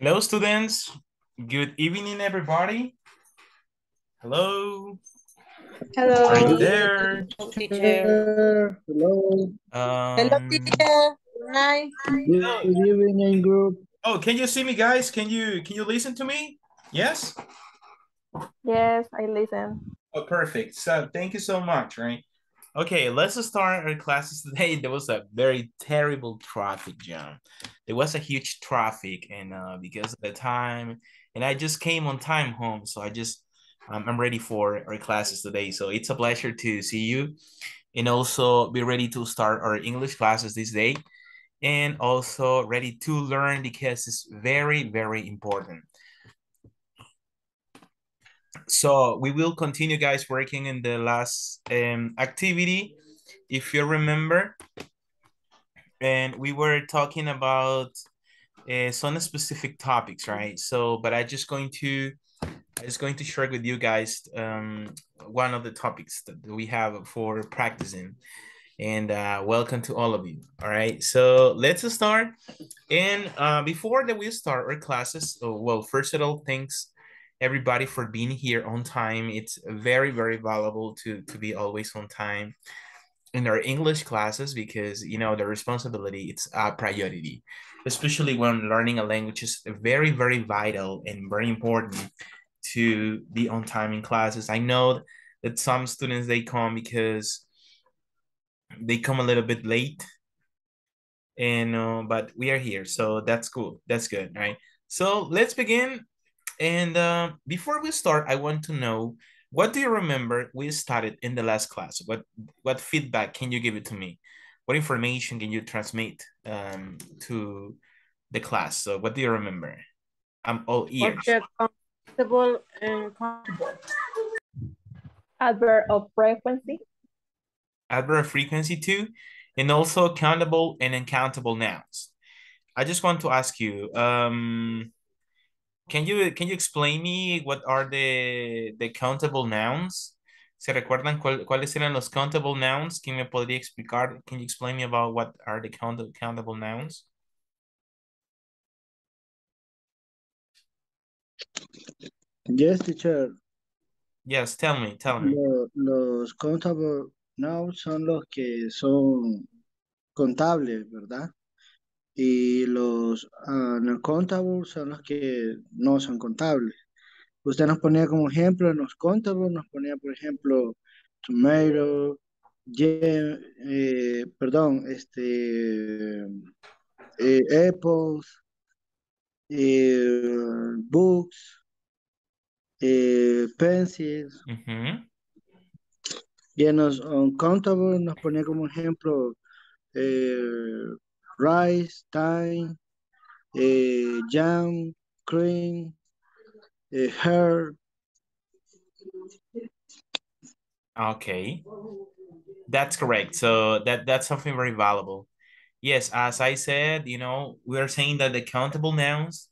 Hello, students. Good evening, everybody. Hello. Hello. Right there. Teacher. Hello. Um, Hello, teacher. Good night. Good evening, group. Oh, can you see me, guys? Can you can you listen to me? Yes. Yes, I listen. Oh, perfect. So thank you so much. Right. Okay, let's start our classes today. There was a very terrible traffic jam. There was a huge traffic, and uh, because of the time, and I just came on time home, so I just um, I'm ready for our classes today. So it's a pleasure to see you, and also be ready to start our English classes this day, and also ready to learn because it's very very important. So we will continue, guys, working in the last um, activity, if you remember. And we were talking about uh, some specific topics, right? So, but I just going to, I just going to share with you guys um, one of the topics that we have for practicing. And uh, welcome to all of you. All right, so let's start. And uh, before that we start our classes, oh, well, first of all, thanks everybody for being here on time. It's very, very valuable to, to be always on time in our English classes because, you know, the responsibility, it's a priority, especially when learning a language is very, very vital and very important to be on time in classes. I know that some students, they come because they come a little bit late and uh, but we are here so that's cool that's good right so let's begin and uh, before we start, I want to know, what do you remember we started in the last class? What what feedback can you give it to me? What information can you transmit um, to the class? So what do you remember? I'm all ears. Okay, comfortable and comfortable. Adverb of frequency. Adverb of frequency too, and also countable and uncountable nouns. I just want to ask you, um, can you can you explain me what are the the countable nouns? ¿Se recuerdan cuál, cuáles eran los countable nouns? ¿Quién me podría explicar? Can you explain me about what are the count, countable nouns? Yes, teacher. Yes, tell me, tell me. Lo- los countable nouns son los que son contables, ¿verdad? Y los uncountable son los que no son contables. Usted nos ponía como ejemplo en los contables, nos ponía, por ejemplo, tomato, eh, perdón, este, eh, apples, eh, books, pencils. Y en los uncountable nos ponía como ejemplo eh, rice, thyme, eh, jam, cream, eh, hair. Okay, that's correct. So that that's something very valuable. Yes, as I said, you know, we are saying that the countable nouns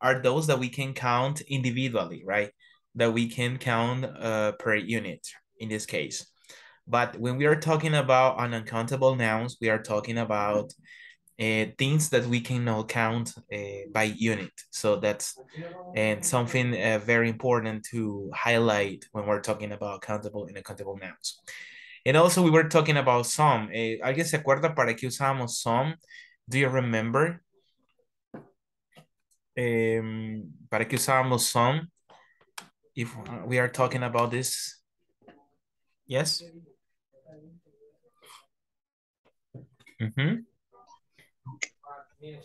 are those that we can count individually, right? That we can count uh, per unit in this case. But when we are talking about an uncountable nouns, we are talking about uh, things that we cannot count uh, by unit. So that's and something uh, very important to highlight when we're talking about countable and uncountable nouns. And also we were talking about some. Eh, ¿Alguien se acuerda para qué usábamos some? Do you remember? Em, ¿Para qué usábamos some? If we are talking about this. Yes? Ujú,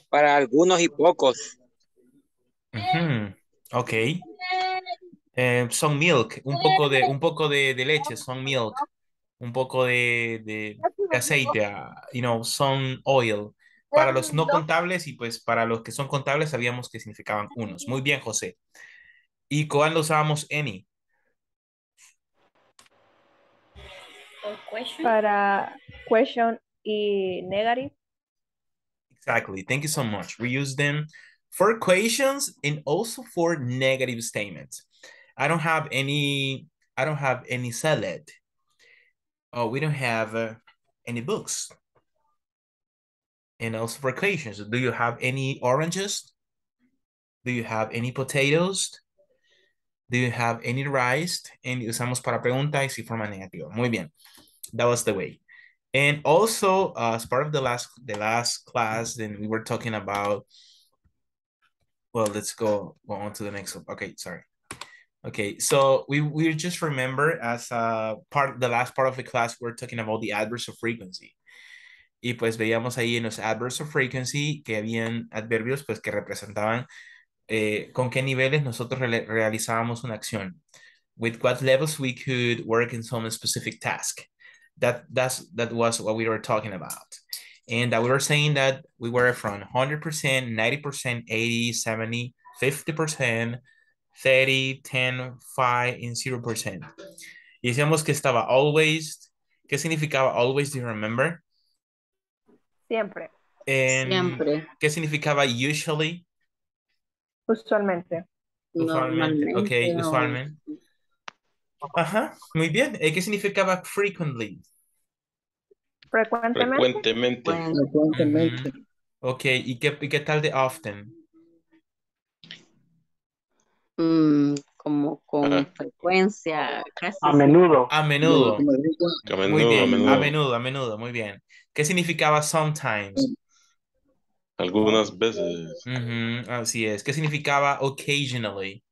Para algunos y pocos. Ok. Eh, son milk, un poco de, un poco de, de leche, son milk. Un poco de, de, de aceite, ah, you know, son oil. Para los no contables y pues para los que son contables sabíamos que significaban unos. Muy bien, José. ¿Y cuándo usábamos any? Para question y negative. Exactly. Thank you so much. We use them for equations and also for negative statements. I don't have any, I don't have any salad. Oh, we don't have uh, any books. And also for equations, do you have any oranges? Do you have any potatoes? Do you have any rice? And usamos para pregunta y forma negativa. Muy bien. That was the way. And also, uh, as part of the last the last class, then we were talking about. Well, let's go, go on to the next one. Okay, sorry. Okay, so we we just remember as a part the last part of the class we're talking about the adverbs of frequency. Y pues veíamos ahí en los adverbs of frequency que habían adverbios pues que representaban eh, con qué niveles nosotros re realizábamos una acción. With what levels we could work in some specific task. That, that's, that was what we were talking about. And that we were saying that we were from 100%, 90%, 80, 70, 50%, 30, 10, 5, and 0%. Y decíamos que estaba always. ¿Qué significaba always? Do you remember? Siempre. And Siempre. ¿Qué significaba usually? Usualmente. Usualmente. Ok, Normalmente, usualmente. Ajá, muy bien. Eh, ¿Qué significaba frequently? Frecuentemente. Frecuentemente. Frecuentemente. Ok, ¿y qué, y qué tal de often? mm, como con Ah. frecuencia, casi. A menudo. A menudo. A Muy menudo, a bien, a menudo. menudo, a menudo, muy bien. ¿Qué significaba sometimes? Algunas veces, así es. ¿Qué significaba occasionally?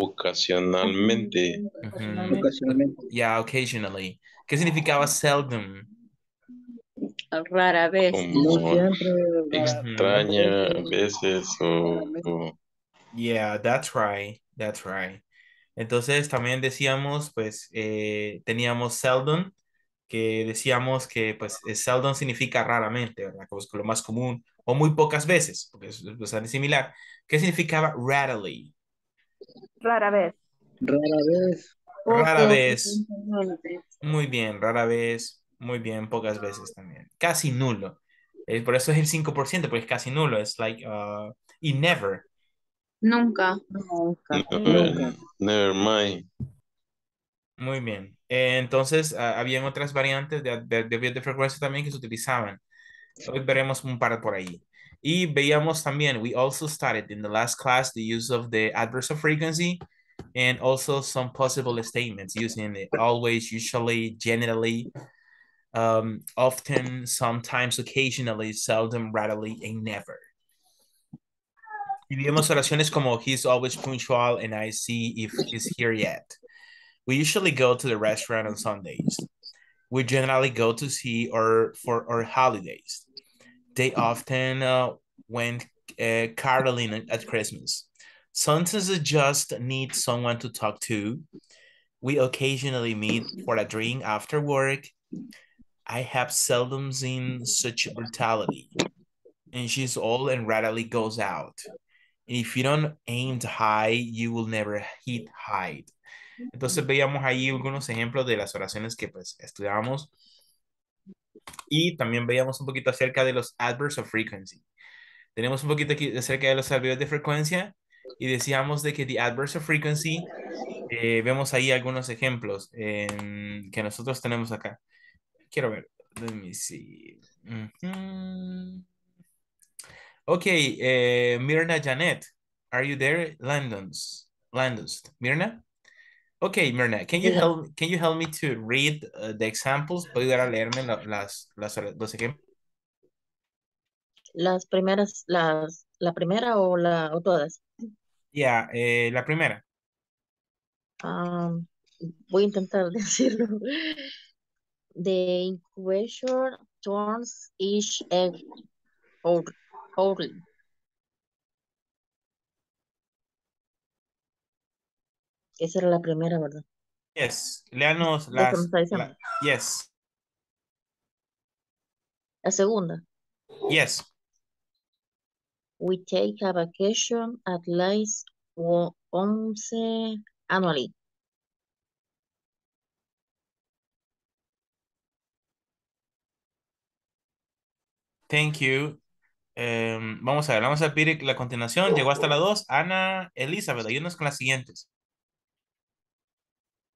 Ocasionalmente, Ocasionalmente. Yeah, occasionally. ¿Qué significaba seldom? Rara vez. No siempre. extraña a veces o, o Yeah, that's right, that's right. Entonces también decíamos, pues, eh, teníamos seldom, que decíamos que, pues, eh, seldom significa raramente, ¿verdad? Como es lo más común, o muy pocas veces, porque es es bastante similar. ¿Qué significaba rarely? Rara vez. Rara vez. Rara vez. Muy bien, rara vez, muy bien, pocas veces también. Casi nulo. Eh, por eso es el 5%, porque es casi nulo. Es like, uh, y never. Nunca. Nunca. Nunca. never mind. Muy bien. Eh, entonces, ah, habían otras variantes de, de, de, de frecuencia también que se utilizaban. Hoy veremos un par por ahí. Y veíamos también, we also started in the last class the use of the adverse of frequency and also some possible statements using it always, usually, generally, um, often, sometimes, occasionally, seldom, rarely, and never. Y vimos oraciones como he's always punctual and I see if he's here yet. We usually go to the restaurant on Sundays. We generally go to see or for our holidays. They often uh, went uh, caroling at Christmas. Sometimes just need someone to talk to. We occasionally meet for a drink after work. I have seldom seen such brutality. And she's old and rarely goes out. And if you don't aim high, you will never hit high. Entonces veíamos ahí algunos ejemplos de las oraciones que pues estudiamos y también veíamos un poquito acerca de los adverbs of frequency. Tenemos un poquito aquí acerca de los adverbios de frecuencia y decíamos de que the adverbs of frequency, eh, vemos ahí algunos ejemplos en, que nosotros tenemos acá. Quiero ver, let me see. Mm. Okay, eh, Mirna Janet, are you there? Landons, Landons, Mirna? Okay, Mirna, can you Yeah. help can you help me to read uh, the examples? ¿Puedo ayudar a leerme la- las, las, los ejemplos? Las primeras, las, la primera o la o todas. Ya, eh, la primera. Ah, voy a intentar decirlo. The incubation turns each egg whole- Esa era la primera, ¿verdad? Yes, me las. la- yes, La segunda. yes. We take a vacation at least once annually. Thank you. Em, vamos a ver, vamos a pedir la continuación. Llegó hasta la 2. Ana Elizabeth, ayúdanos con las siguientes.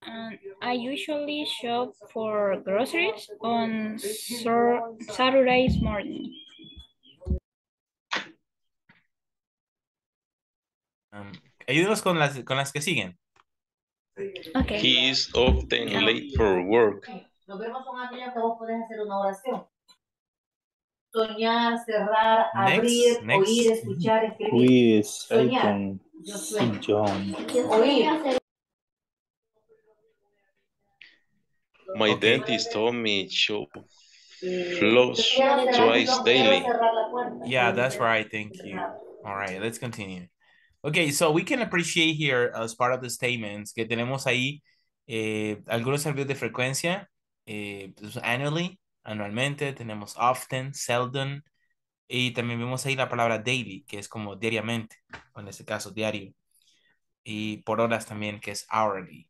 I usually shop for groceries on Saturdays morning. Um, ayúdanos con las, con las que siguen. Okay. He is often late for work. Los verbos son aquellos que vos podés hacer una oración. Soñar, cerrar, Next, abrir, next. oír, escuchar, escribir. Who is Soñar. Yo sueño. John? Oír. My Okay. dentist told me to floss twice daily. Yeah, that's right. Thank you. All right, let's continue. Okay, so we can appreciate here as part of the statements que tenemos ahí eh, algunos cambios de frecuencia, eh, pues, annually, anualmente, tenemos often, seldom, y también vemos ahí la palabra daily, que es como diariamente, o en este caso diario, y por horas también, que es hourly.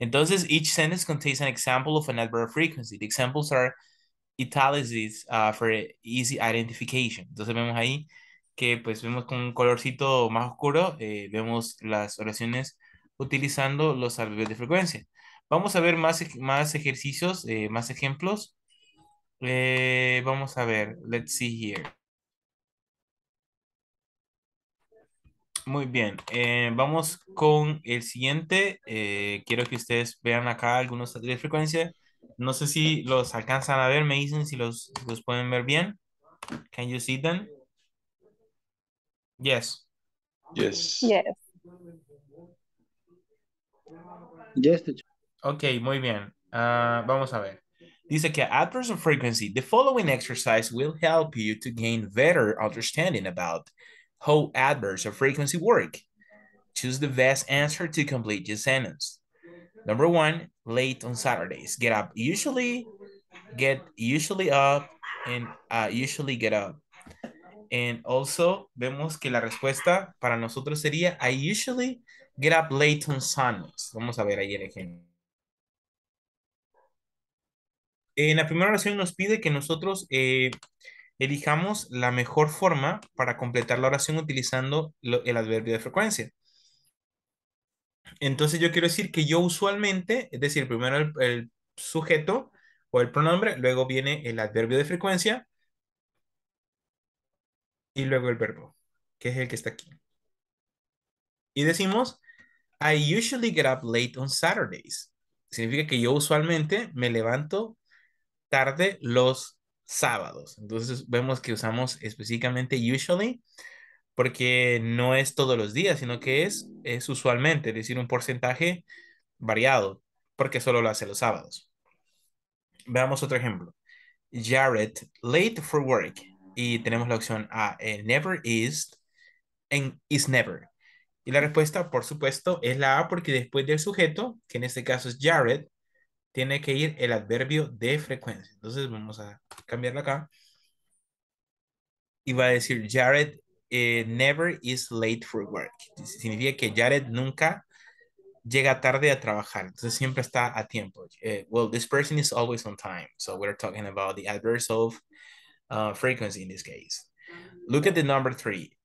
Entonces, each sentence contains an example of an adverb frequency. The examples are italicized uh, for easy identification. Entonces vemos ahí que pues vemos con un colorcito más oscuro, eh, vemos las oraciones utilizando los adverbios de frecuencia. Vamos a ver más, más ejercicios, eh, más ejemplos. Eh, vamos a ver, let's see here. Muy bien, eh, vamos con el siguiente. Eh, quiero que ustedes vean acá algunos de frecuencia. No sé si los alcanzan a ver, me dicen si los, los pueden ver bien. Can you see them? Yes. Yes. Yes. Yes. Ok, muy bien. Ah, vamos a ver. Dice que of frequency. The following exercise will help you to gain better understanding about how adverbs of frequency work. Choose the best answer to complete your sentence. Number one, late on Saturdays. Get up. Usually, get usually up and uh, usually get up. And also, vemos que la respuesta para nosotros sería I usually get up late on Sundays. Vamos a ver ahí el ejemplo. En la primera oración nos pide que nosotros eh, elijamos la mejor forma para completar la oración utilizando el adverbio de frecuencia. Entonces yo quiero decir que yo usualmente, es decir, primero el sujeto o el pronombre, luego viene el adverbio de frecuencia y luego el verbo, que es el que está aquí. Y decimos, I usually get up late on Saturdays. Significa que yo usualmente me levanto tarde los sábados. Entonces vemos que usamos específicamente usually porque no es todos los días, sino que es, es usualmente, es decir, un porcentaje variado, porque solo lo hace los sábados. Veamos otro ejemplo. Jared, late for work. Y tenemos la opción A, never is, en is never. Y la respuesta, por supuesto, es la A porque después del sujeto, que en este caso es Jared, tiene que ir el adverbio de frecuencia. Entonces vamos a cambiarlo acá. Y va a decir Jared eh, never is late for work. Significa que Jared nunca llega tarde a trabajar. Entonces siempre está a tiempo. Eh, well, this person is always on time. So we're talking about the adverse of uh, frequency in this case. Look at the number three.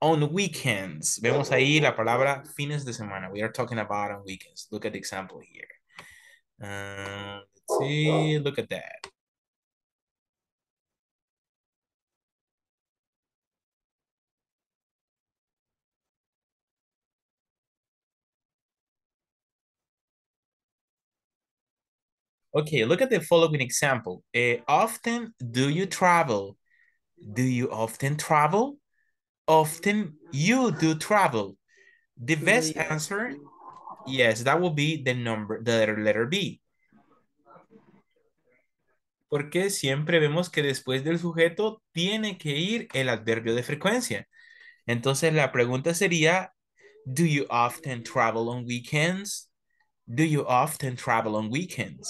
On weekends. Vemos ahí la palabra fines de semana. We are talking about on weekends. Look at the example here. Uh, let's see. Look at that. Okay, look at the following example. Eh, often do you travel? Do you often travel? Often you do travel. The best answer, yes, that will be the number, the letter, B. Porque siempre vemos que después del sujeto tiene que ir el adverbio de frecuencia. Entonces la pregunta sería, do you often travel on weekends? Do you often travel on weekends?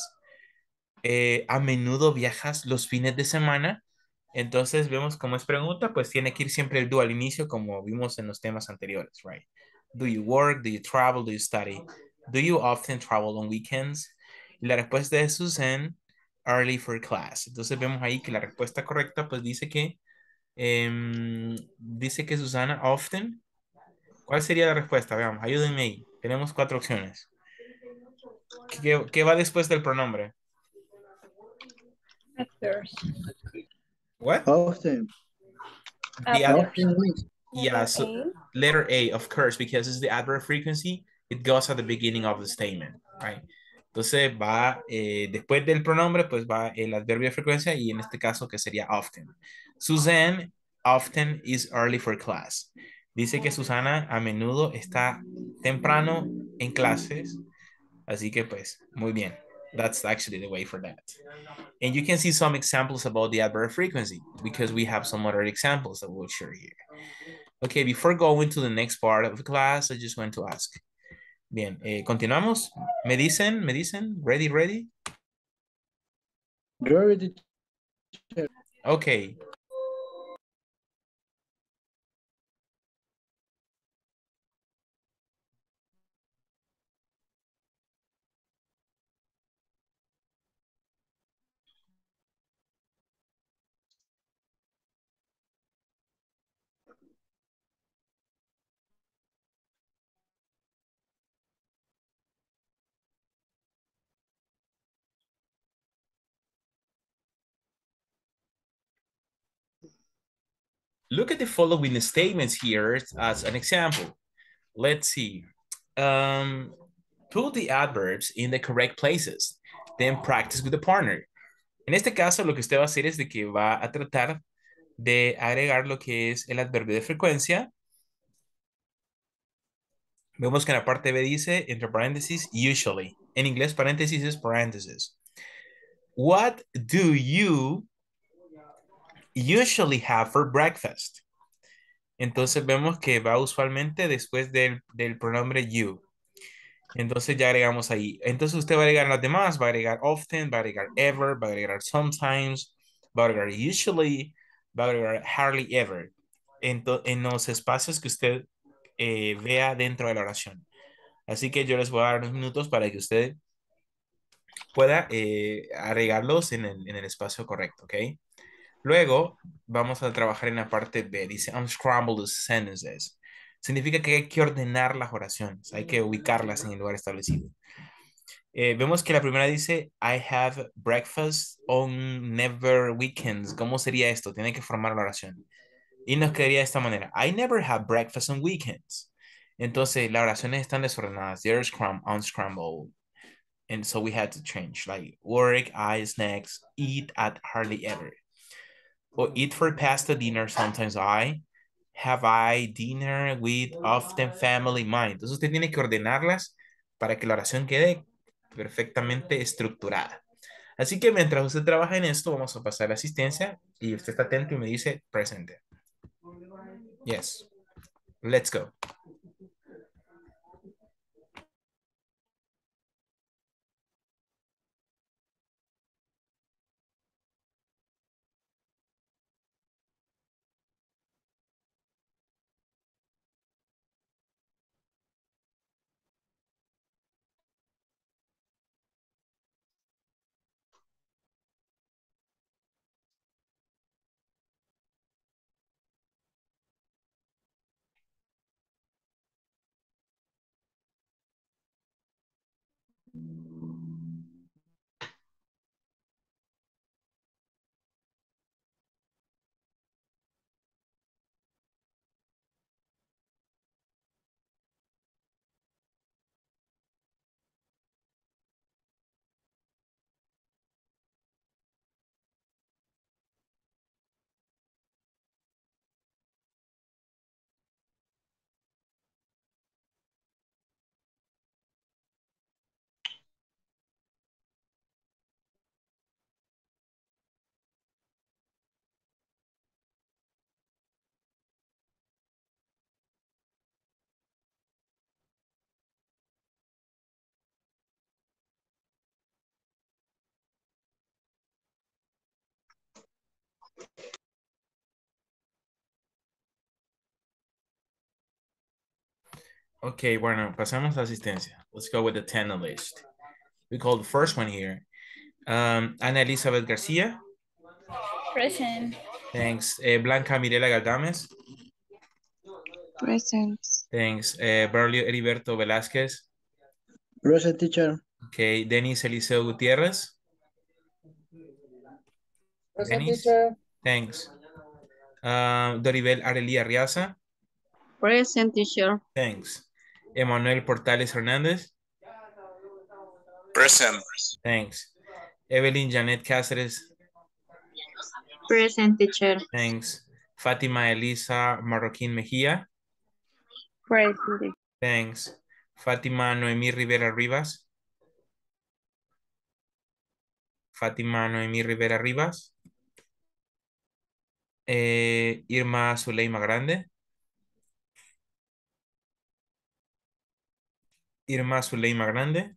Eh, a menudo viajas los fines de semana. Entonces vemos cómo es pregunta, pues tiene que ir siempre el do al inicio como vimos en los temas anteriores, right? Do you work? Do you travel? Do you study? Do you often travel on weekends? Y la respuesta es Susan, early for class. Entonces vemos ahí que la respuesta correcta pues dice que em, dice que Susana often. ¿Cuál sería la respuesta? Veamos, ayúdenme ahí. Tenemos cuatro opciones. ¿Qué, qué va después del pronombre? What? Often. The Adverse. other, Often yeah, so letter A, of course, because it's the adverb frequency. it goes at the beginning of the statement, right? Entonces va, eh, después del pronombre, pues va el adverbio de frecuencia y en este caso que sería often. Suzanne often is early for class. Dice que Susana a menudo está temprano en clases. Así que pues, muy bien. That's actually the way for that. And you can see some examples about the adverb frequency because we have some other examples that we'll share here. Okay, before going to the next part of the class, I just want to ask. Bien, eh, continuamos. ¿Me dicen? ¿Me dicen? ¿Ready, ready? Ready, Okay. Look at the following statements here as an example. Let's see. Um, put the adverbs in the correct places. Then practice with the partner. En este caso, lo que usted va a hacer es de que va a tratar de agregar lo que es el adverbio de frecuencia. Vemos que en la parte B dice, entre paréntesis, usually. En inglés, paréntesis es paréntesis. What do you usually have for breakfast? Entonces vemos que va usualmente después del, del pronombre you. Entonces ya agregamos ahí. Entonces usted va a agregar las demás, va a agregar often, va a agregar ever, va a agregar sometimes, va a agregar usually, va a agregar hardly ever. En, en los espacios que usted eh, vea dentro de la oración. Así que yo les voy a dar unos minutos para que usted pueda eh, agregarlos en el, en el espacio correcto, ¿ok? Luego vamos a trabajar en la parte B. Dice unscramble the sentences. Significa que hay que ordenar las oraciones. Hay que ubicarlas en el lugar establecido. Eh, vemos que la primera dice I have breakfast on never weekends. ¿Cómo sería esto? Tiene que formar la oración. Y nos quedaría de esta manera. I never have breakfast on weekends. Entonces, las oraciones están desordenadas. They're scrum, unscrambled. And so we had to change. Like, work, I, snacks, eat at hardly ever. Or eat for pasta dinner, sometimes I. Have I dinner with often family mine. Entonces, usted tiene que ordenarlas para que la oración quede perfectamente estructurada. Así que mientras usted trabaja en esto, vamos a pasar la asistencia y usted está atento y me dice presente. Yes. Let's go. Ok, bueno, pasamos a asistencia. Let's go with the 10 list. We call the first one here. Um, Ana Elizabeth Garcia. Present. Thanks. Eh, Blanca Mirela Galdames. Present. Thanks. Eh, Berlio Heriberto Velázquez. Present teacher. Ok, Denis Eliseo Gutiérrez. Present Dennis? teacher. Thanks. Uh, Doribel Arelia Riaza. Present teacher. Thanks. Emanuel Portales Hernández. Present. Thanks. Evelyn Janet Cáceres. Present teacher. Thanks. Fátima Elisa Marroquín Mejía. Present. Thanks. Fátima Noemí Rivera Rivas. Fátima Noemí Rivera Rivas. Eh, Irma Zuleima Grande. Irma Zuleima Grande.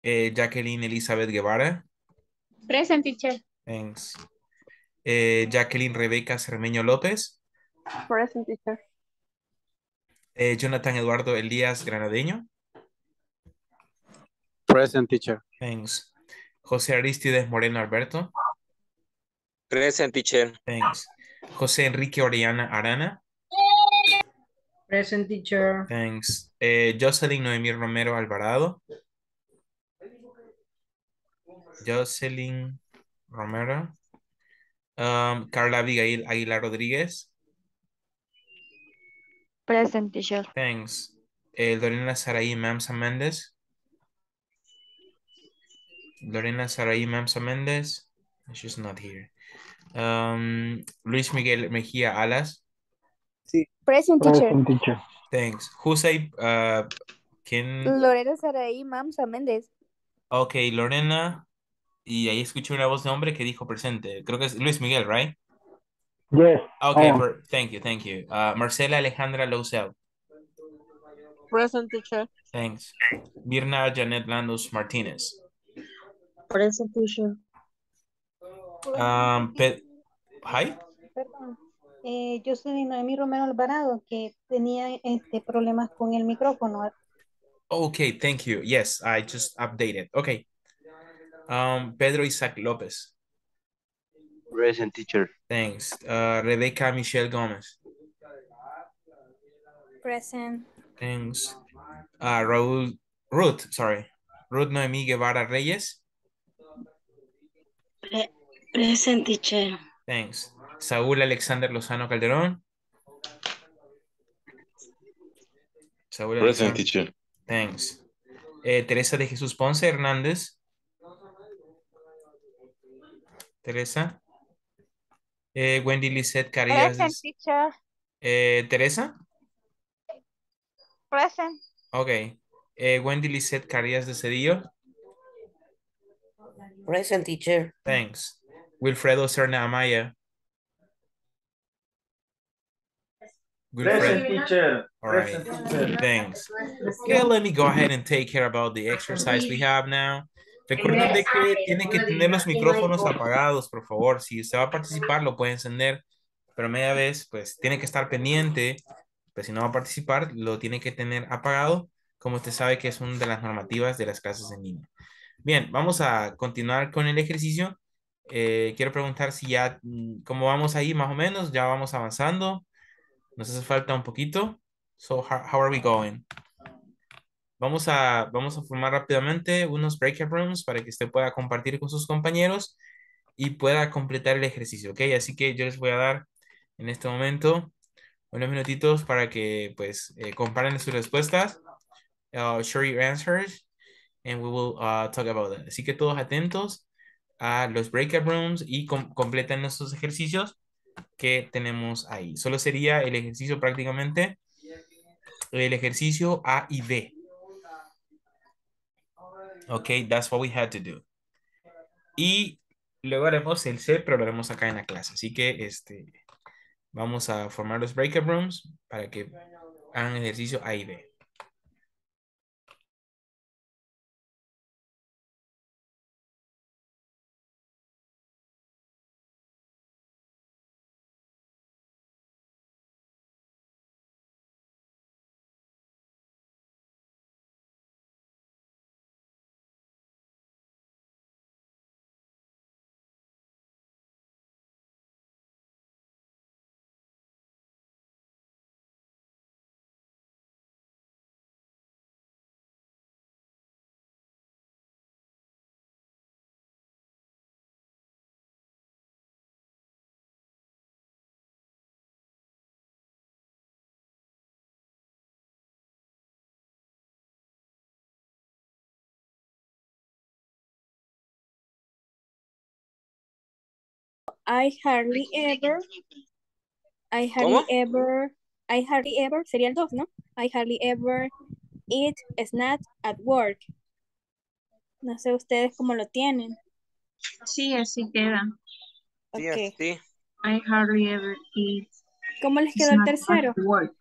Eh, Jacqueline Elizabeth Guevara. Present teacher. Thanks. Eh, Jacqueline Rebeca Cermeño López. Present teacher. Eh, Jonathan Eduardo Elías Granadeño. Present teacher. Thanks. José Aristides Moreno Alberto. Present teacher. Thanks. José Enrique Orellana Arana. Present teacher. Thanks. Eh, Jocelyn Noemí Romero Alvarado. Jocelyn Romero. Um, Carla Abigail Aguilar Rodríguez. Present teacher. Thanks. Eh, Lorena Saraí Mamsa Méndez. Lorena Saraí Mamsa Méndez. She's not here. Um, Luis Miguel Mejía Alas. Present Present teacher. Thanks. José, uh, ¿quién? Lorena Saraí Mamsa Méndez. Ok, Lorena. Y ahí escuché una voz de hombre que dijo presente. Creo que es Luis Miguel, right? Yes. Okay, per- thank you, thank you. Uh, Marcela Alejandra Lousel. Present teacher. Thanks. Mirna Janet Landos Martínez. Present teacher. Um, Pe- Hi. Perdón. Eh, yo soy Noemí Romero Alvarado, que tenía este, problemas con el micrófono. Okay, thank you. Yes, I just updated. Okay. Um, Pedro Isaac López. Present teacher. Thanks. Uh, Rebecca Michelle Gómez. Present. Thanks. Uh, Raúl, Ruth, sorry. Ruth Noemí Guevara Reyes. Present teacher. Thanks. Saúl Alexander Lozano Calderón. Saúl Present Alexander- teacher. Thanks. Eh, Teresa de Jesús Ponce Hernández. Teresa. Eh, Wendy Lisette Carías. Present teacher. Eh, Teresa. Present. Ok. Eh, Wendy Lisette Carías de Cedillo. Present teacher. Thanks. Wilfredo Serna Amaya. Wilfred- teacher. All right. Thanks. Okay, let me go ahead and take care about the exercise we have now. Recuerden de que tienen que tener los micrófonos apagados, por favor. Si usted va a participar, lo puede encender, pero media vez, pues tiene que estar pendiente. Pues si no va a participar, lo tiene que tener apagado, como usted sabe que es una de las normativas de las clases en línea. Bien, vamos a continuar con el ejercicio. Eh, quiero preguntar si ya, mm, ¿cómo vamos ahí más o menos? Ya vamos avanzando. Nos hace falta un poquito. So, how, how are we going? Vamos a, vamos a formar rápidamente unos breakout rooms para que usted pueda compartir con sus compañeros y pueda completar el ejercicio, ¿ok? Así que yo les voy a dar en este momento unos minutitos para que, pues, eh, comparen sus respuestas, uh, share your answers, and we will uh, talk about that. Así que todos atentos a los breakout rooms y com- completen estos ejercicios que tenemos ahí. Solo sería el ejercicio prácticamente, el ejercicio A y B. Ok, that's what we had to do. Y luego haremos el C, pero lo haremos acá en la clase. Así que este, vamos a formar los breakout rooms para que hagan ejercicio A y B. I hardly ever, I hardly ¿Cómo? ever, I hardly ever, sería el dos, ¿no? I hardly ever eat snacks at work. No sé ustedes cómo lo tienen. Sí, así queda. Sí, Ok. así. I hardly ever eat ¿Cómo les quedó el snacks tercero? at work.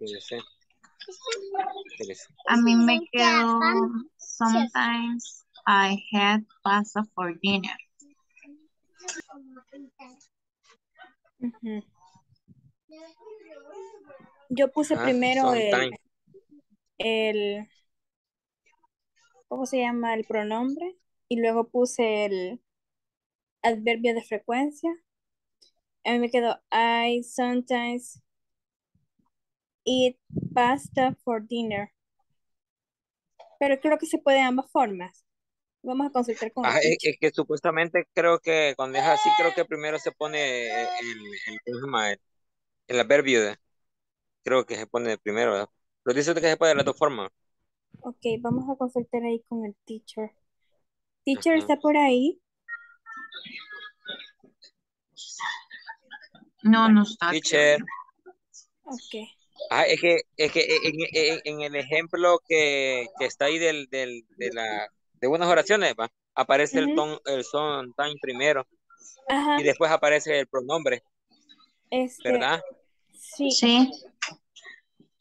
Espérese. A mí me quedó sometimes I had pasta for dinner. Yo puse Ah, primero el, el, ¿cómo se llama? El pronombre. Y luego puse el adverbio de frecuencia. A mí me quedó I sometimes eat pasta for dinner. Pero creo que se puede de ambas formas. Vamos a consultar con Ah, es, que supuestamente creo que cuando es así, creo que primero se pone el, el, el, el adverbio. de- creo que se pone primero, ¿verdad? Pero dice que se puede de las dos formas. Ok, vamos a consultar ahí con el teacher. Teacher, Ajá. ¿está por ahí? No, no está. Teacher. Ok. Ah, es que, es que en, en- en el ejemplo que, que está ahí del, del, de, la, de unas oraciones, ¿va? aparece el, ton, el son time primero Ajá. y después aparece el pronombre, Este, ¿verdad? sí. Sí.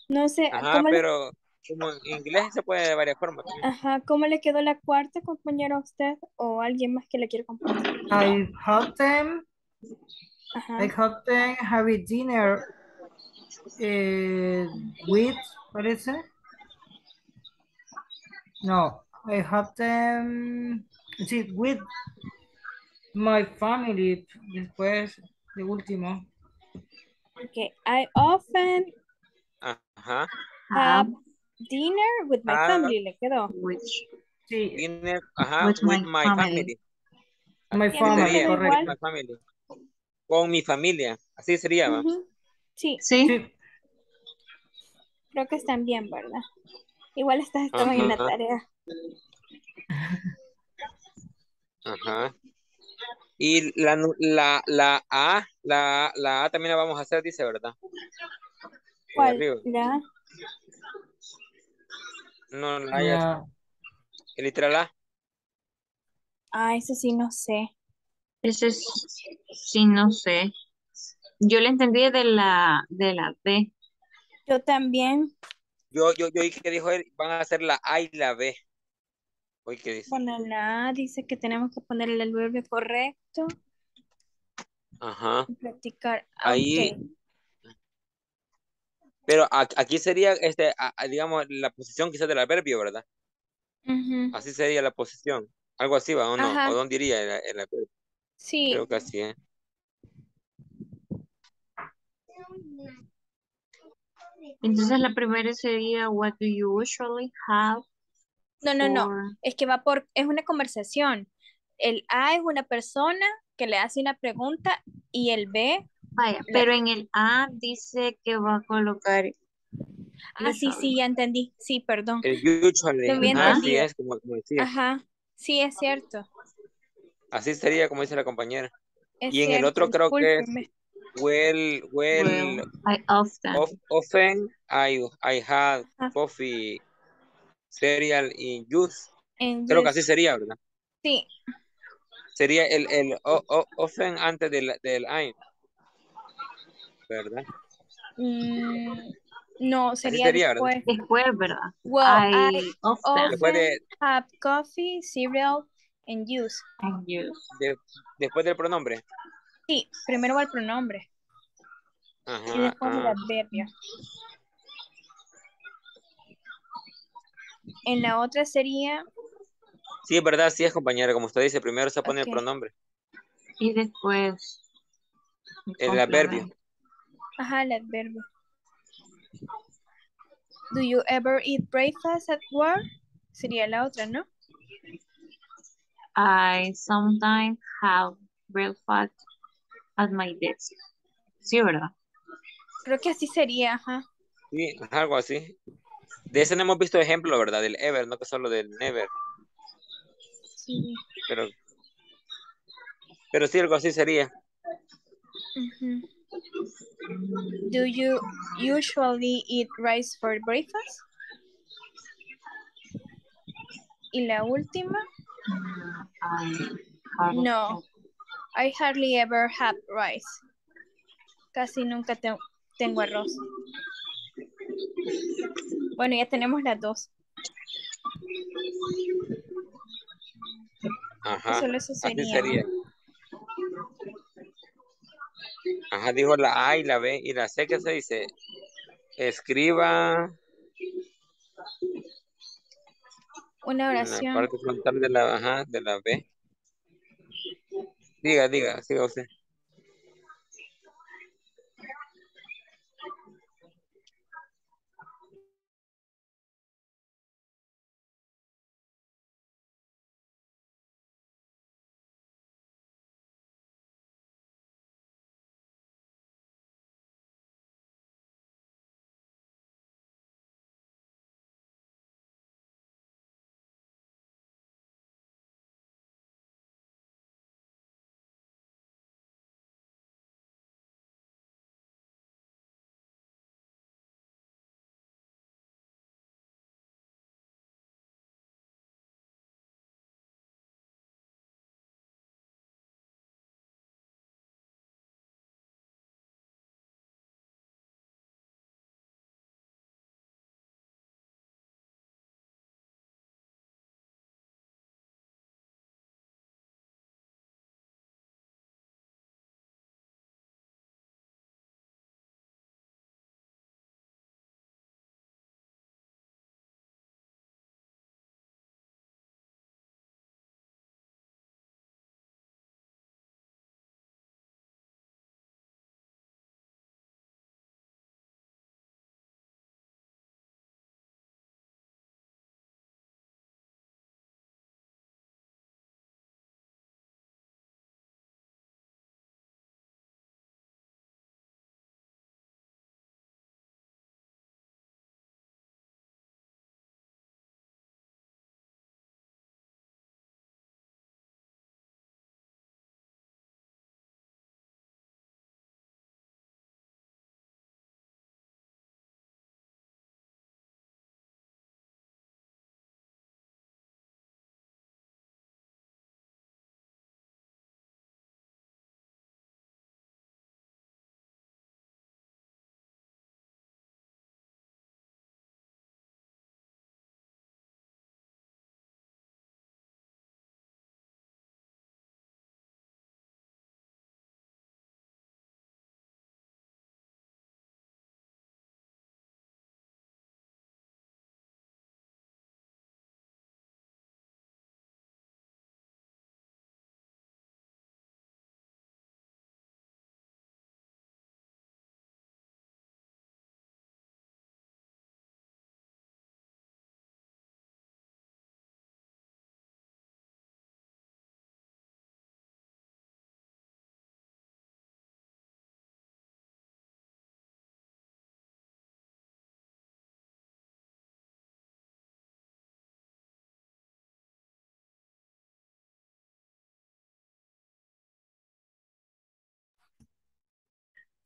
No sé, Ajá, ¿cómo le, pero como en inglés se puede de varias formas. ajá, ¿cómo le quedó la cuarta, compañero, a usted? ¿O alguien más que le quiere compartir? I help them. Ajá. I help them have a dinner eh, with, parece. No, I help them. Sí, with my family. Después, de último. Okay. I often Ajá. have dinner with my Ah. family, le quedó. Which Sí, Dinner, ajá, With with, my my, family. family. my family, with correcto. my family. Con mi familia, así sería, ¿va? Ujú. Sí, sí. Sí, creo que están bien, ¿verdad? Igual estas estaban en la tarea. Ajá. Y la, la, la A, la, la A también la vamos a hacer, dice, ¿verdad? ¿Cuál? ¿La? No, la A ya. el literal A. Ah, eso sí, no sé. Ese es, sí, no sé. Yo le entendí de la, de la D. Yo también. Yo, yo, yo oí que dijo él, van a hacer la A y la B. Oí que dice. Bueno, la A dice que tenemos que ponerle el verbo correcto Ajá. y practicar. Ah, Ahí, pero aquí sería, este, digamos, la posición quizás del adverbio, ¿verdad? Así sería la posición. Algo así, ¿va? ¿O no? Ajá. ¿O dónde diría el, el adverbio? Sí. Creo que así, ¿eh? Entonces la primera sería What do you usually have No, no, no. Es que va por, es una conversación. El A es una persona que le hace una pregunta y el B, Vaya, La- pero en el A dice que va a colocar ah, sí, sí, ya entendí. Sí, perdón. El usually. Ajá, así entendido. es, como, como decía. Ajá, sí, es cierto. Así sería, como dice la compañera. Es Y en el otro creo que es. Well, well, well, I often. of- often I, I had Ajá. coffee, cereal y juice. En Creo que así sería, ¿verdad? Sí, Sería el, el o- o- often antes del, del I, ¿verdad? mm, no, sería sería, ¿verdad? después. Después, ¿verdad? Well, I I often Después often de, have coffee, cereal, and juice. and use. de- después del pronombre. Sí, primero va el pronombre y Ajá, después el adverbio. En la otra sería, Sí, es verdad, sí es compañera, como usted dice, primero se pone el pronombre, Y después el adverbio. complemento. ajá, el adverbio. Do you ever eat breakfast at work? Sería la otra, ¿no? I sometimes have breakfast at my desk. Sí, ¿verdad? Creo que así sería, ajá. Sí, algo así. De ese no hemos visto ejemplo, ¿verdad? Del ever, no que solo del never. Sí. pero, pero sí, algo así sería. Ujú. Do you usually eat rice for breakfast? Y la última, no. I hardly ever have rice. Casi nunca te- tengo arroz. Bueno, ya tenemos las dos. Ajá, Solo eso así sería. Ajá, dijo la A y la B y la C, ¿qué se dice? Escriba Una en la oración. parte frontal de la, ajá, de la B. Diga, diga, siga usted.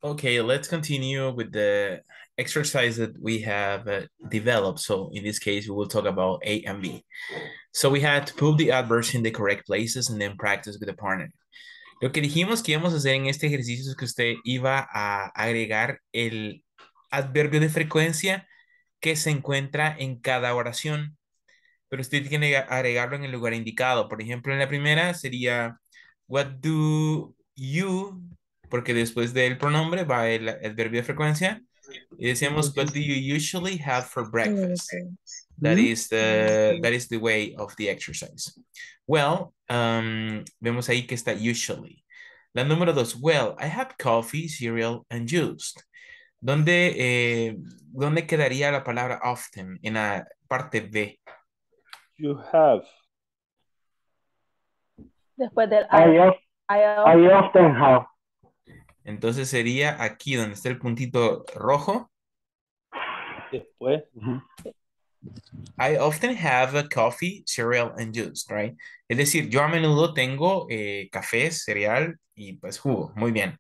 Okay, let's continue with the exercise that we have uh, developed. So in this case, we will talk about A and B. So we had to put the adverbs in the correct places and then practice with the partner. Lo que dijimos que íbamos a hacer en este ejercicio es que usted iba a agregar el adverbio de frecuencia que se encuentra en cada oración, pero usted tiene que agregarlo en el lugar indicado. Por ejemplo, en la primera sería, what do you, porque después del pronombre va el, el verbio de frecuencia, y decíamos, what do you usually have for breakfast? That is the, that is the way of the exercise. Well, um, vemos ahí que está usually. La número dos, well, I have coffee, cereal, and juice. ¿Dónde, eh, ¿Dónde quedaría la palabra often? En la parte B. You have. Después del I, I I often have. Entonces sería aquí donde está el puntito rojo. Después. I often have a coffee, cereal, and juice, right? Es decir, yo a menudo tengo eh, café, cereal y pues jugo. Muy bien.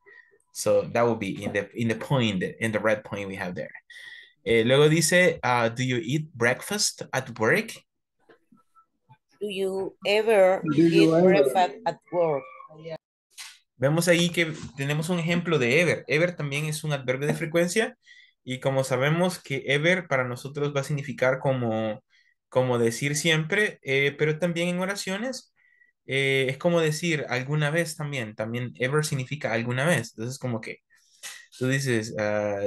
So that would be in the, in the point, in the red point we have there. Eh, luego dice, uh, do you eat breakfast at work? Do you ever Do you eat ever- breakfast at work? Vemos ahí que tenemos un ejemplo de ever. Ever también es un adverbio de frecuencia y como sabemos que ever para nosotros va a significar como, como decir siempre, eh, pero también en oraciones eh, es como decir alguna vez también. También ever significa alguna vez. Entonces como que tú dices, ah,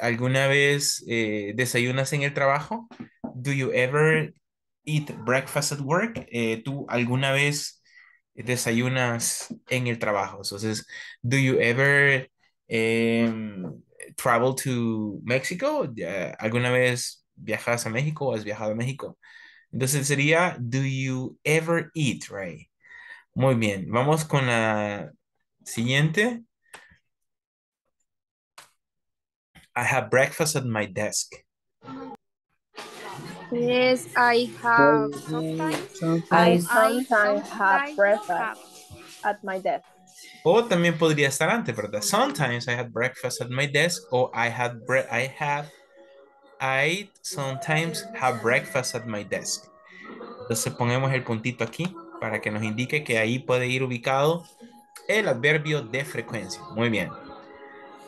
¿alguna vez eh, desayunas en el trabajo? Do you ever eat breakfast at work? Eh, ¿Tú alguna vez desayunas en el trabajo? Entonces, do you ever em, travel to Mexico? ¿Alguna vez viajas a México o has viajado a México? Entonces sería, do you ever eat, right? Muy bien, vamos con la siguiente. I have breakfast at my desk. Yes, I have sometimes. I I sometimes have sometimes breakfast at my desk. O también podría estar antes, ¿verdad? Sometimes I had breakfast at my desk or I had bre I have I sometimes have breakfast at my desk. Entonces ponemos el puntito aquí para que nos indique que ahí puede ir ubicado el adverbio de frecuencia. Muy bien.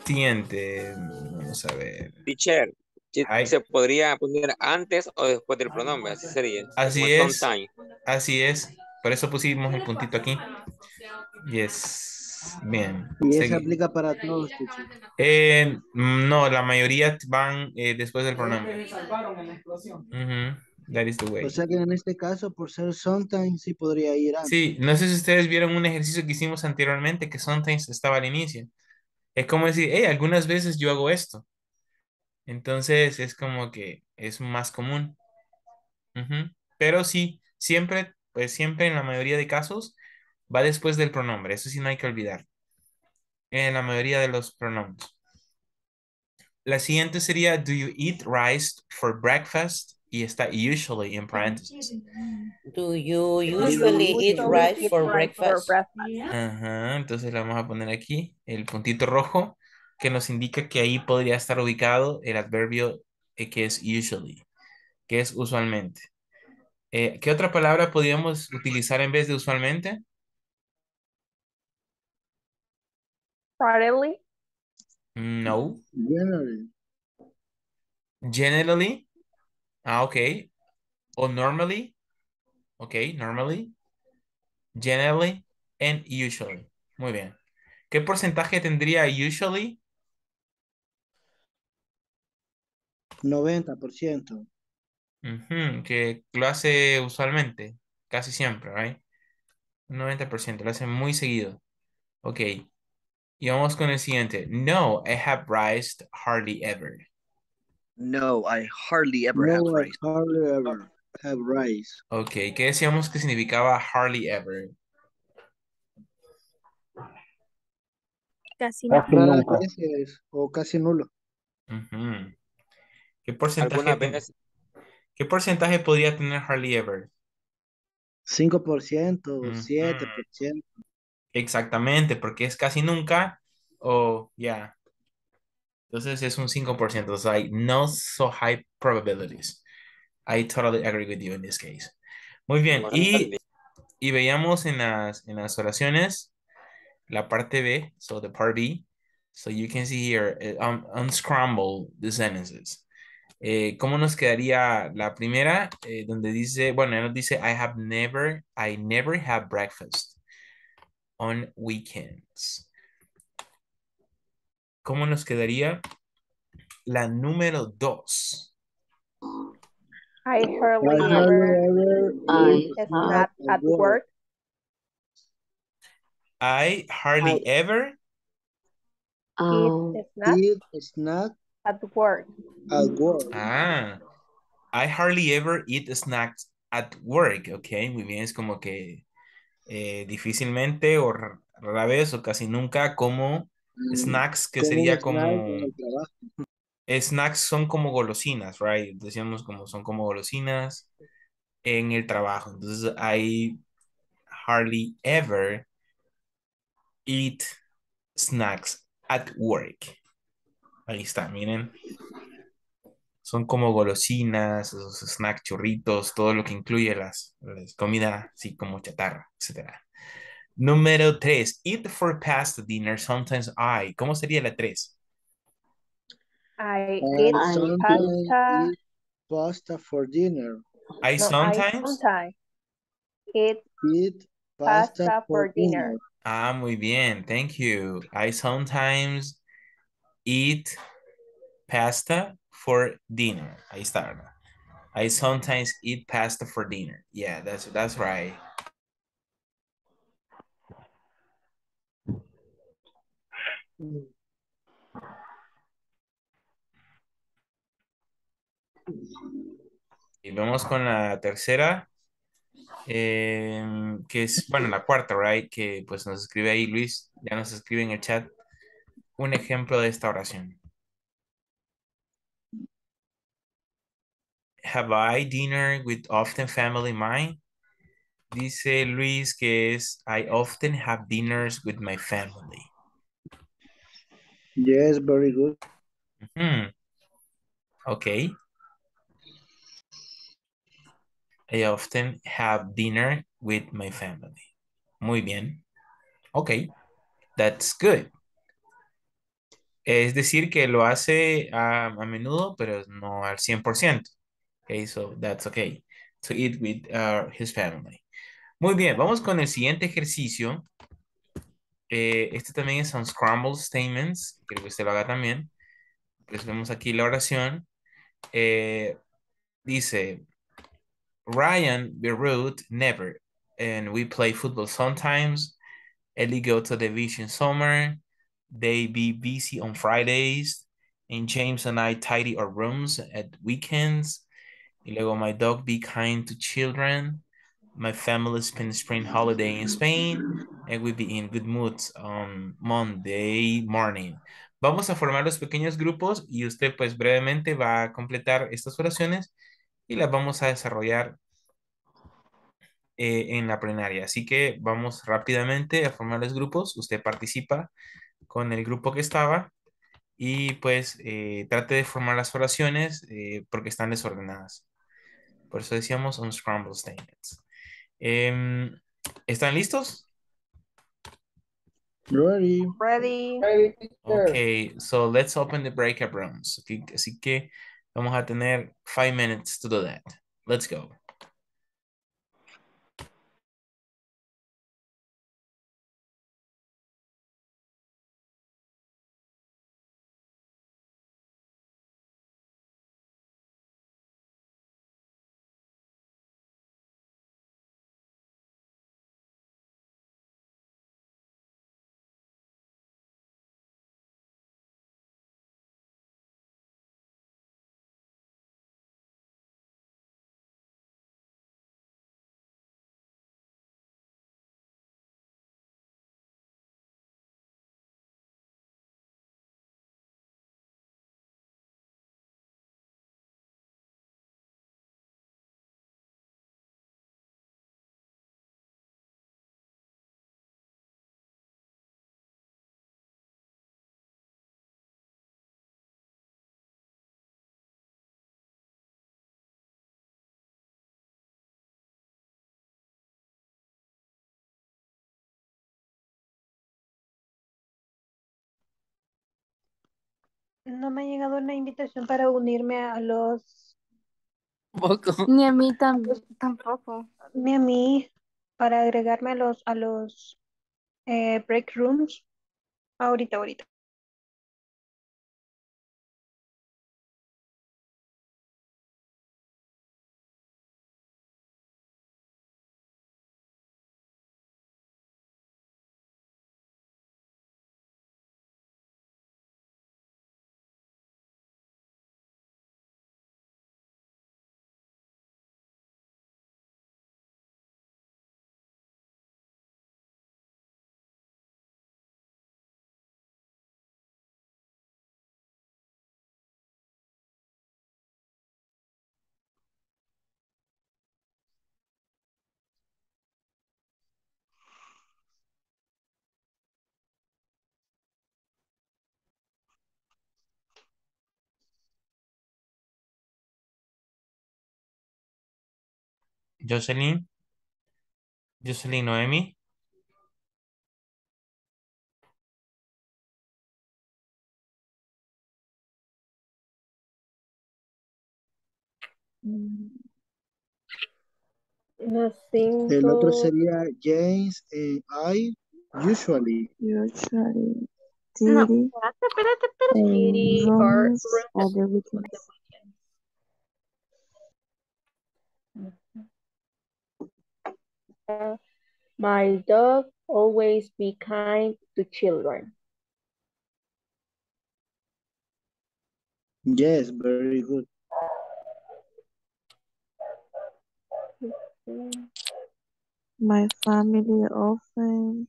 Siguiente. Vamos a ver. Teacher, si Ay. se podría poner antes o después del pronombre, así sería. Así Como es. sometime. Así es. Por eso pusimos el puntito aquí. Yes. Bien. Y eso Segui- aplica para todos. Eh, no, la mayoría van eh, después del pronombre. That is the way. O sea que en este caso, por ser sometimes, sí podría ir antes. Sí, no sé si ustedes vieron un ejercicio que hicimos anteriormente que sometimes estaba al inicio. Es como decir, hey, algunas veces yo hago esto. Entonces es como que es más común. Ujú. Pero sí, siempre, pues siempre en la mayoría de casos va después del pronombre. Eso sí no hay que olvidar. En la mayoría de los pronombres. La siguiente sería, do you eat rice for breakfast? Y está usually en paréntesis. Do you you usually eat rice for breakfast? Ajá, entonces le vamos a poner aquí el puntito rojo que nos indica que ahí podría estar ubicado el adverbio eh, que es usually, que es usualmente. Eh, ¿qué otra palabra podríamos utilizar en vez de usualmente? Probably. No. Generally. Generally. Ah, ok. O normally. Ok, normally. Generally and usually. Muy bien. ¿Qué porcentaje tendría usually? 90%. Ujú, que lo hace usualmente, casi siempre, right? Un 90%, lo hace muy seguido. Ok. Y vamos con el siguiente. No, I have rice hardly ever. No, I hardly ever have I rice. hardly ever have rice. Ok, ¿qué decíamos que significaba hardly ever? Casi veces o casi nulo. Ujú. ¿Qué porcentaje, Algunas ten- veces. ¿Qué porcentaje podría tener hardly ever? 5%, Ujú. 7%. Exactamente, porque es casi nunca o ya. Entonces es un 5%. So hay no so high probabilities. I totally agree with you in this case. Muy bien. Y, y veíamos en las, en las oraciones la parte B, so the part B. So you can see here, uh, un- unscramble the sentences. Eh, ¿Cómo nos quedaría la primera? Eh, donde dice, bueno, nos dice, I have never, I never have breakfast on weekends. ¿Cómo nos quedaría la número dos? I hardly I hardly ever ever eat eat a snack snack at work. I hardly ever Eat a snack Eat snack at work. at work. Ah, I hardly ever eat snacks at work. Ok, muy bien. Es como que eh, difícilmente o rara vez o casi nunca como snacks que sería snack como trabajo. Snacks son como golosinas, right? Decíamos como son como golosinas en el trabajo. Entonces, I hardly ever eat snacks at work. Ahí está, miren. Son como golosinas, esos snacks, churritos, todo lo que incluye las, las comida, así como chatarra, etcétera. Número tres, eat for pasta dinner, sometimes I. ¿Cómo sería la tres? I I eat pasta. eat pasta for dinner. I No, I sometimes. sometimes eat Eat pasta, pasta for dinner. Ah, muy bien, thank you. I sometimes eat pasta for dinner. Ahí está, ¿verdad? I sometimes eat pasta for dinner. Yeah, that's that's right. Y vamos con la tercera, em, que es, bueno, la cuarta, right? Que pues nos escribe ahí Luis, ya nos escribe en el chat un ejemplo de esta oración. Have I dinner with often family mine? Dice Luis que es I often have dinners with my family. Yes, very good. Ujú. Ok. I often have dinner with my family. Muy bien. Ok. That's good. Es decir, que lo hace a, a menudo, pero no al 100%. Okay, so that's okay. To eat with uh, his family. Muy bien, vamos con el siguiente ejercicio. Eh, este también es unscrambled statements. Quiero que usted lo haga también. Pues vemos aquí la oración. Eh, dice, Ryan, Beirut, never. And we play football sometimes. Ellie go to the beach in summer. They be busy on Fridays. And James and I tidy our rooms at weekends. Y luego, my dog be kind to children. My family spend spring holiday in Spain. And we be in good moods on Monday morning. Vamos a formar los pequeños grupos y usted pues brevemente va a completar estas oraciones y las vamos a desarrollar eh, en la plenaria. Así que vamos rápidamente a formar los grupos. Usted participa con el grupo que estaba y pues eh, trate de formar las oraciones eh, porque están desordenadas. Por eso decíamos unscrambled statements. Em, ¿Están listos? Ready. Ready. Okay, so let's open the breakout rooms. Okay, así que vamos a tener five minutes to do that. Let's go. No me ha llegado una invitación para unirme a los, Ni a mí tam- tampoco. ni a mí, para agregarme a los, a los eh, break rooms. Ahorita, ahorita. Jocelyn. Jocelyn Noemi. Siento. El otro sería James and I, usually. Usually. No, espérate, espérate, espérate. And Didi or runs runs at the weekends. My dog always be kind to children. Yes, very good. My family often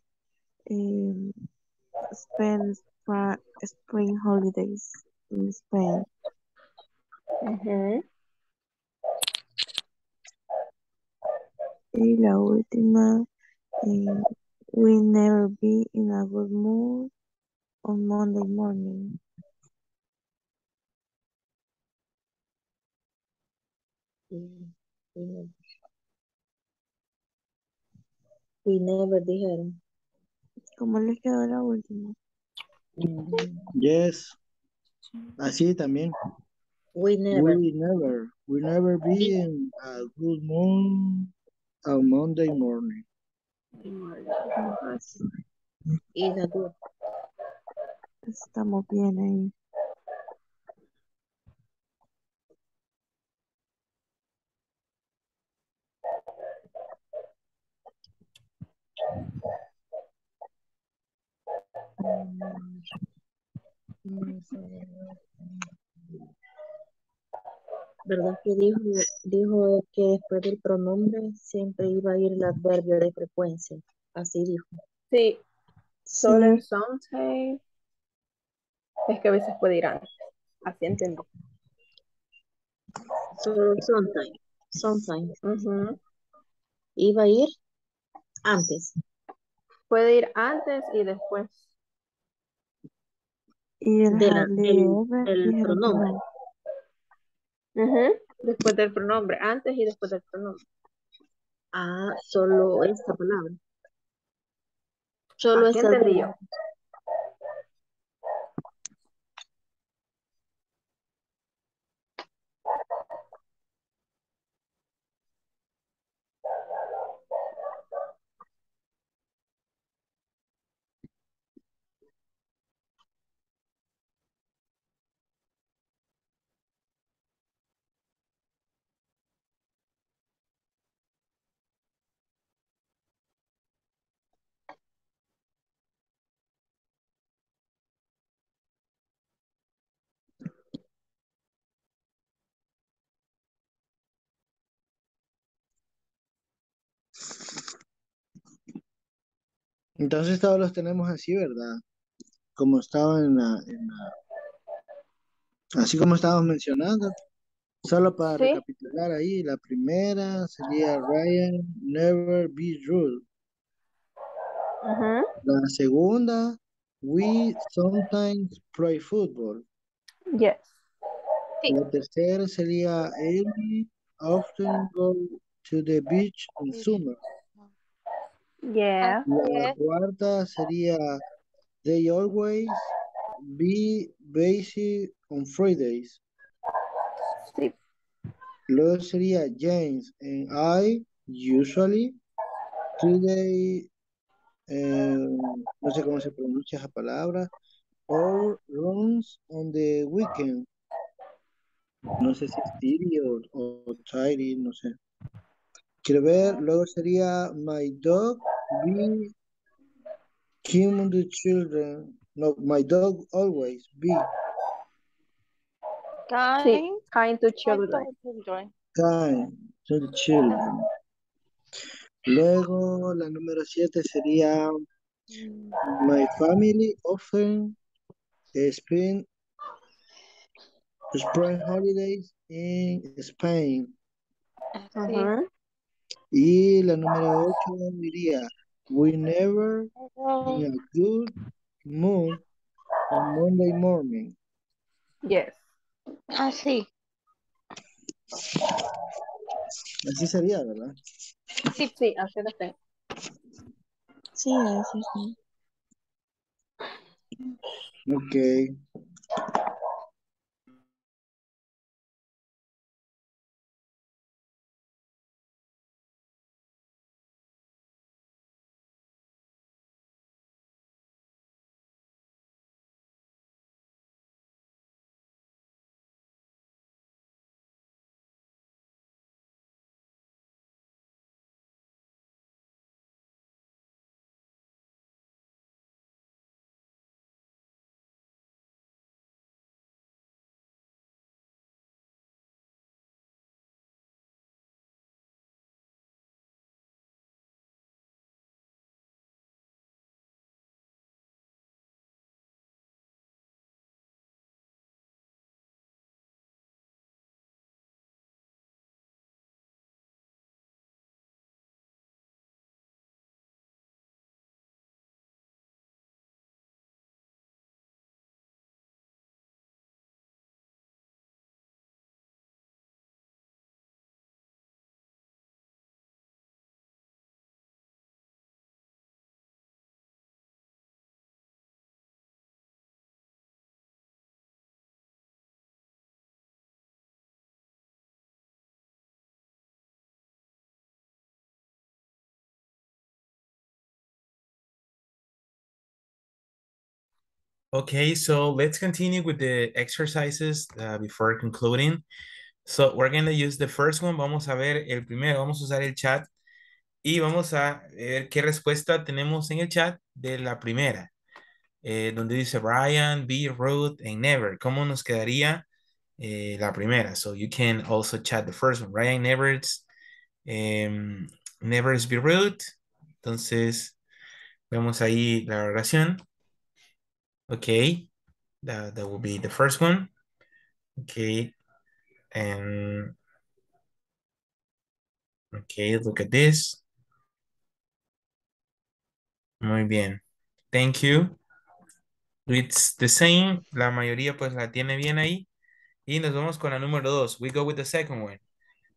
um, spends fra- spring holidays in Spain. Ujú. Y la última, eh, we never be in a good mood on Monday morning. We never, we never dijeron. ¿Cómo les quedó la última? Yes. Así también. We never. We never, we never be in a good mood on Monday morning. Y la tuya. Estamos bien ahí. Mm, ¿Verdad que dijo, dijo que después del pronombre siempre iba a ir el adverbio de frecuencia? Así dijo. Sí, solo en sometimes es que a veces puede ir antes. Así entendí. Solo sometimes. Sometimes. Ujú. Iba a ir antes. Puede ir antes y después. y el De la- del dijeron que pronombre. Después del pronombre, antes y después del pronombre. Ah, solo esta palabra. Solo esta entendí Entonces todos los tenemos así, ¿verdad? Como estaba en la, en la- así como estábamos mencionando. Solo para Sí. recapitular ahí, la primera sería Ryan, never be rude. La segunda, we sometimes play football. Yes. Sí. La tercera sería Amy often go to the beach in summer. Yeah. La cuarta sería they always be busy on Fridays. Sí. Luego sería James and I usually today eh, no sé cómo se pronuncia esa palabra or runs on the weekend. No sé si es Tiri o, o Tidy, no sé. Quiero ver, luego sería my dog be Kim the children. No, my dog always be Sí. Kind to children. kind to the children. Luego la número siete sería my family often spend spring holidays in Spain. Y la número ocho diría we never in a good mood on Monday morning. Yes. Ah, sí. Así sería, ¿verdad? Sí, sí, así lo sé. Sí, así sí. Ok. Okay, so let's continue with the exercises uh, before concluding. So we're going to use the first one. Vamos a ver el primero. Vamos a usar el chat y vamos a ver qué respuesta tenemos en el chat de la primera. Eh, donde dice Brian, be rude and never. ¿Cómo nos quedaría eh, la primera? So you can also chat the first one. Brian never, um, never be rude. Entonces, vemos ahí la oración. Okay, that, that will be the first one. Okay, and okay, look at this. Muy bien. Thank you. It's the same. La mayoría pues la tiene bien ahí. Y nos vamos con la número dos. We go with the second one.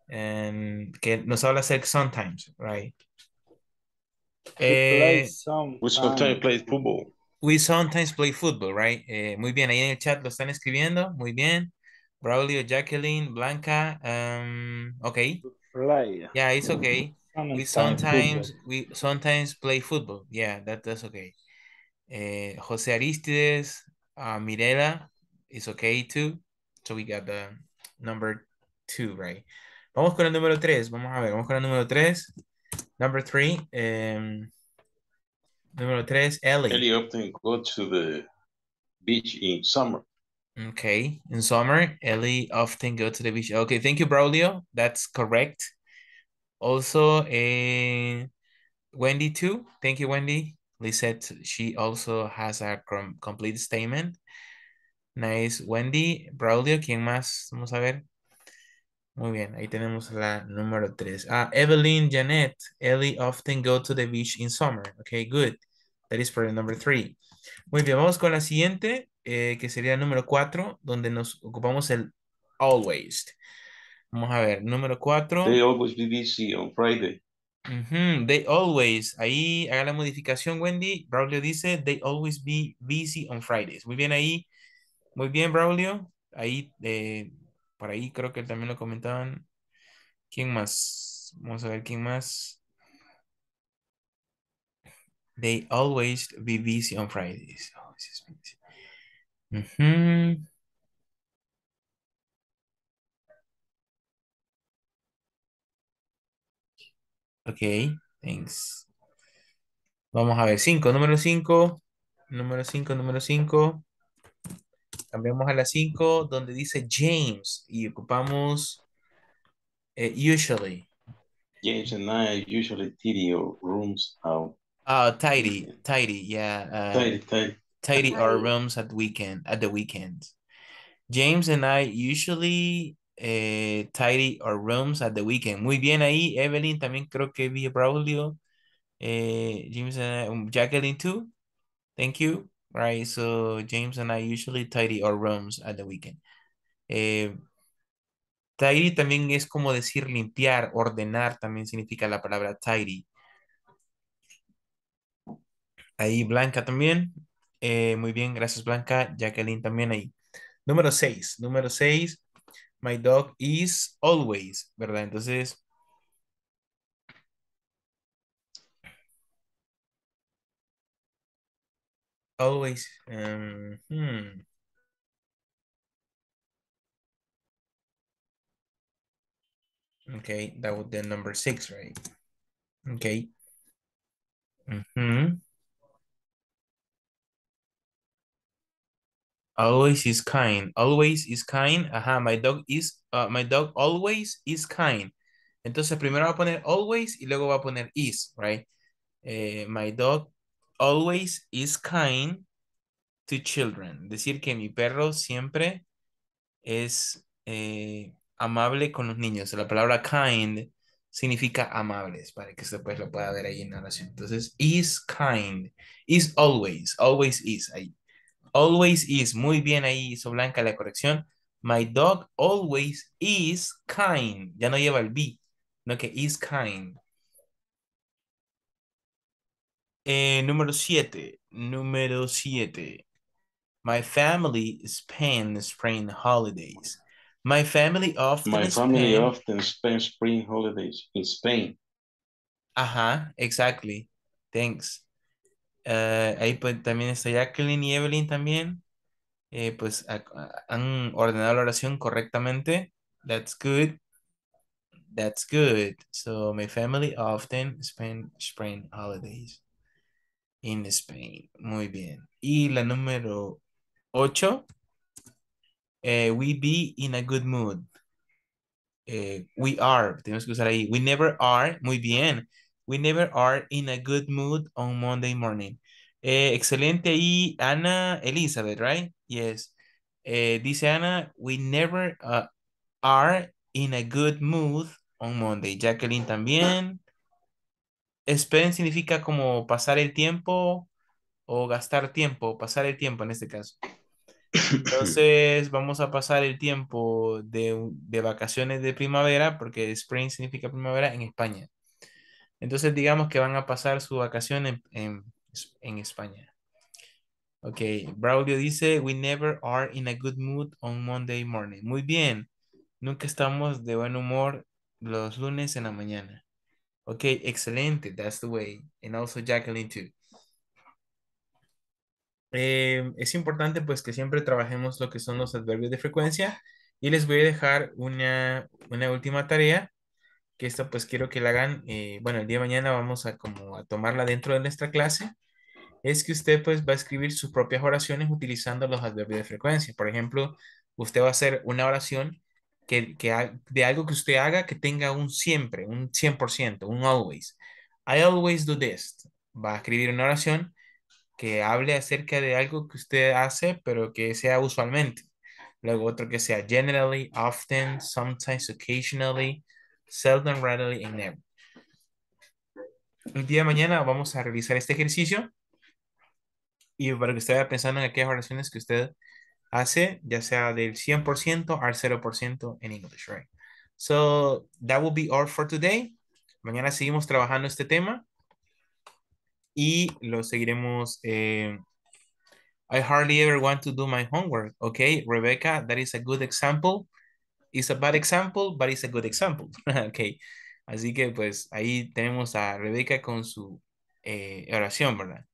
And que nos habla ser sometimes, right? play Eh, some We sometimes play football. We sometimes play football, right? Eh, muy bien, ahí en el chat lo están escribiendo. Muy bien. Braulio, Jacqueline, Blanca. Um, play. Yeah, it's okay. We Sometimes we sometimes play football. Yeah, that, that's okay. Eh, Jose Aristides, uh, Mirela is okay too. So we got the number two, right? Vamos con el número tres. Vamos a ver, vamos con el número tres. Number three. Um, número tres, Ellie. Ellie often go to the beach in summer. Okay, in summer, Ellie often go to the beach. Okay, thank you, Braulio. That's correct. Also, eh, Wendy too. Thank you, Wendy. Lisette, she also has a com- complete statement. Nice, Wendy, Braulio, ¿quién más? Vamos a ver. Muy bien, ahí tenemos la número tres. Ah, Evelyn, Janet, Ellie often go to the beach in summer. Okay, good. That is for the number three. Muy bien, vamos con la siguiente, eh, que sería el número cuatro, donde nos ocupamos el always. Vamos a ver, número cuatro. They always be busy on Friday. Ujú, They always, ahí haga la modificación, Wendy. Braulio dice, they always be busy on Fridays. Muy bien ahí. Muy bien, Braulio. Ahí, eh, por ahí creo que también lo comentaban. ¿Quién más? Vamos a ver quién más. They always be busy on Fridays. Ujú. Ok, thanks. Vamos a ver, 5, número 5, número 5, número 5. Cambiamos a la 5, donde dice James y ocupamos eh, usually. James and I usually tidy our rooms out. Ah, tidy, tidy, yeah. uh, Tidy, tidy. tidy our rooms at weekend, at the weekend. James and I usually eh, tidy our rooms at the weekend. Muy bien ahí, Evelyn, también creo que vi a Braulio. Eh, James and I, um, Jacqueline too. Thank you. Right, so James and I usually tidy our rooms at the weekend. Eh, Tidy también es como decir limpiar, ordenar, también significa la palabra tidy. Ahí Blanca también. Eh, muy bien, gracias Blanca. Jacqueline también ahí. Número 6. Número 6. My dog is always, ¿verdad? Entonces, always. um, hmm. Okay, that would be number six, right? Okay. Mhm. Always is kind. Always is kind. Ajá, my dog is, uh, my dog always is kind. Entonces primero va a poner always y luego va a poner is, right? Eh, my dog always is kind to children. Decir que mi perro siempre es eh, amable con los niños. La palabra kind significa amables, para que usted pues lo pueda ver ahí en la oración. Entonces, is kind. Is always. Always is ahí. Always is. Muy bien ahí hizo Blanca la corrección. My dog always is kind. Ya no lleva el be, no que is kind. Eh, número 7. Número 7. My family spends spring holidays. My family often My family spend- often spends spring holidays in Spain. Ajá, exactly. Thanks. Eh, ahí pues también está Jacqueline y Evelyn también. Eh, pues ha- ha- han ordenado la oración correctamente. That's good. That's good. So my family often spend spring holidays in Spain. Muy bien. Y la número 8. we be in a good mood. Eh, we are, tenemos que usar ahí. We never are, muy bien. We never are in a good mood on Monday morning. Eh, excelente ahí, Ana Elizabeth, right? Yes. Eh, dice Ana, we never uh, are in a good mood on Monday. Jacqueline también. Spend significa como pasar el tiempo o gastar tiempo, pasar el tiempo en este caso. Entonces vamos a pasar el tiempo de, de vacaciones de primavera, porque spring significa primavera en España. Entonces digamos que van a pasar su vacación en, en, en España. Ok, Braulio dice, we never are in a good mood on Monday morning. Muy bien, nunca estamos de buen humor los lunes en la mañana. Ok, excelente, that's the way. And also Jacqueline too. Eh, es importante pues que siempre trabajemos lo que son los adverbios de frecuencia y les voy a dejar una, una última tarea que esta pues quiero que la hagan, eh, bueno, el día de mañana vamos a como a tomarla dentro de nuestra clase, es que usted pues va a escribir sus propias oraciones utilizando los adverbios de frecuencia. Por ejemplo, usted va a hacer una oración que, que de algo que usted haga que tenga un siempre, un 100%, un always. I always do this. Va a escribir una oración que hable acerca de algo que usted hace, pero que sea usualmente. Luego otro que sea generally, often, sometimes, occasionally, seldom, rarely, and never. El día de mañana vamos a realizar este ejercicio y para que usted vaya pensando en aquellas oraciones que usted hace, ya sea del 100% al 0% en English, right? So, that will be all for today. Mañana seguimos trabajando este tema y lo seguiremos. eh, I hardly ever want to do my homework. Okay, Rebecca, that is a good example. It's a bad example, but it's a good example. okay, así que pues ahí tenemos a Rebecca con su eh, oración, ¿verdad?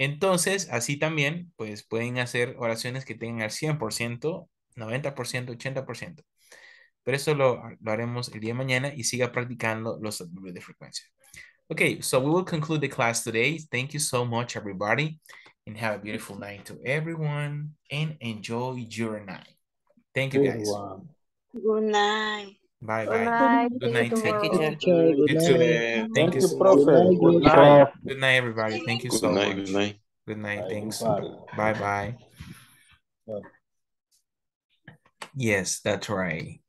Entonces, así también, pues pueden hacer oraciones que tengan al 100%, 90%, 80%. Pero eso lo, lo haremos el día de mañana y siga practicando los adverbios de frecuencia. Okay, so we will conclude the class today. Thank you so much, everybody, and have a beautiful night to everyone, and enjoy your night. Thank you, guys. Good night. Bye, Good bye. night. Good night, See you thank you. tomorrow. Teacher, good night. Thank Thank you. you, so- profe. Good Good night. night. Good night, everybody. Thank you Good so night, much. good night. Good night. Bye, Thanks. Bye, bye. Bye. Yes, that's right.